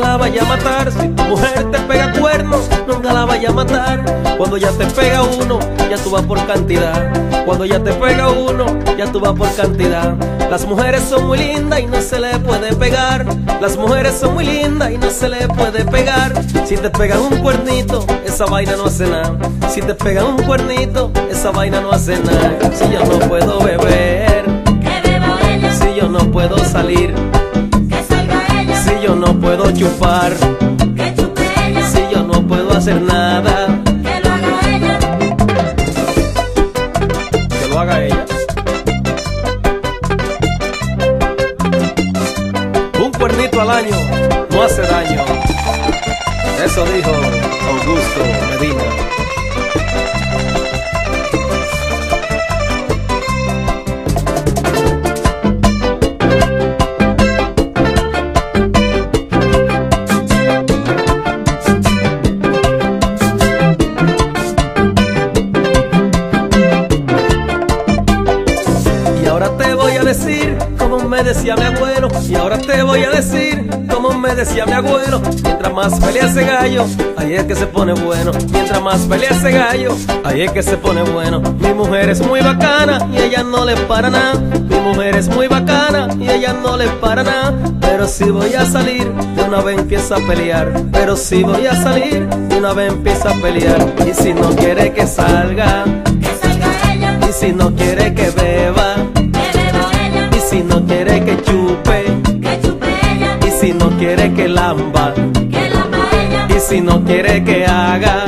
vaya a matar. Si tu mujer te pega cuernos, nunca la vaya a matar. Cuando ya te pega uno, ya tú vas por cantidad. Cuando ya te pega uno, ya tú vas por cantidad. Las mujeres son muy lindas y no se le puede pegar. Las mujeres son muy lindas y no se le puede pegar. Si te pegan un cuernito, esa vaina no hace nada. Si te pegan un cuernito, esa vaina no hace nada. Si yo no puedo beber, no puedo chupar, que chupe ella, si yo no puedo hacer nada, que lo haga ella, que lo haga ella. Un cuernito al año no hace daño. Eso dijo Augusto Medina. Ahora te voy a decir como me decía mi abuelo. Y ahora te voy a decir como me decía mi abuelo. Mientras más pelea ese gallo, ahí es que se pone bueno. Mientras más pelea ese gallo, ahí es que se pone bueno. Mi mujer es muy bacana y ella no le para nada. Mi mujer es muy bacana y ella no le para nada. Pero si voy a salir, de una vez empieza a pelear. Pero si voy a salir, de una vez empieza a pelear. Y si no quiere que salga, que salga ella, y si no quiere que beba. que beba quiere que lamba, que lamba ella, y si no quiere que haga,